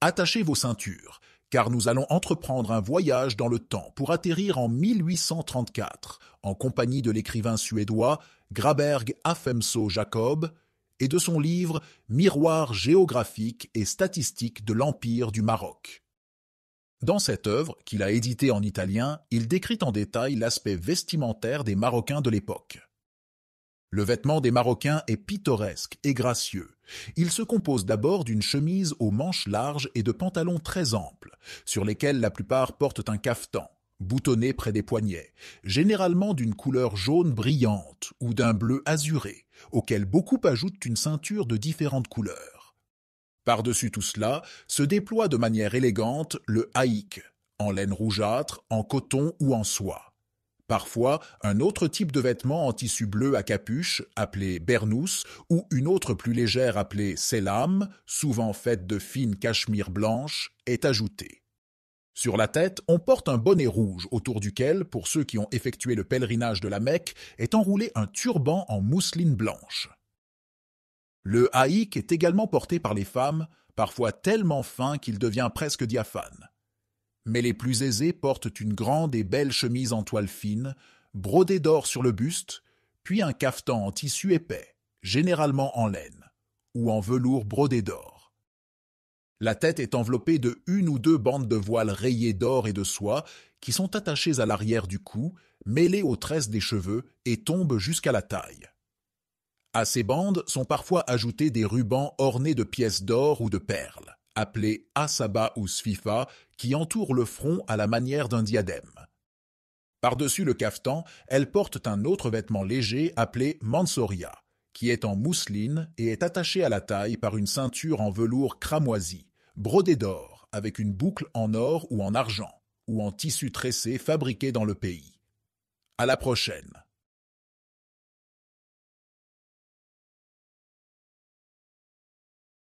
Attachez vos ceintures, car nous allons entreprendre un voyage dans le temps pour atterrir en 1834 en compagnie de l'écrivain suédois Graberg Afemso Jacob et de son livre Miroir géographique et statistique de l'Empire du Maroc. Dans cette œuvre, qu'il a éditée en italien, il décrit en détail l'aspect vestimentaire des Marocains de l'époque. Le vêtement des Marocains est pittoresque et gracieux. Il se compose d'abord d'une chemise aux manches larges et de pantalons très amples, sur lesquels la plupart portent un cafetan, boutonné près des poignets, généralement d'une couleur jaune brillante ou d'un bleu azuré, auquel beaucoup ajoutent une ceinture de différentes couleurs. Par-dessus tout cela se déploie de manière élégante le haïk, en laine rougeâtre, en coton ou en soie. Parfois, un autre type de vêtement en tissu bleu à capuche, appelé bernous, ou une autre plus légère appelée selam, souvent faite de fines cachemires blanches, est ajouté. Sur la tête, on porte un bonnet rouge autour duquel, pour ceux qui ont effectué le pèlerinage de la Mecque, est enroulé un turban en mousseline blanche. Le haïk est également porté par les femmes, parfois tellement fin qu'il devient presque diaphane mais les plus aisés portent une grande et belle chemise en toile fine, brodée d'or sur le buste, puis un cafetan en tissu épais, généralement en laine, ou en velours brodé d'or. La tête est enveloppée de une ou deux bandes de voile rayées d'or et de soie qui sont attachées à l'arrière du cou, mêlées aux tresses des cheveux et tombent jusqu'à la taille. À ces bandes sont parfois ajoutés des rubans ornés de pièces d'or ou de perles appelé Asaba ou Sfifa, qui entoure le front à la manière d'un diadème. Par-dessus le caftan, elles portent un autre vêtement léger appelé mansoria, qui est en mousseline et est attaché à la taille par une ceinture en velours cramoisi, brodée d'or, avec une boucle en or ou en argent, ou en tissu tressé fabriqué dans le pays. À la prochaine.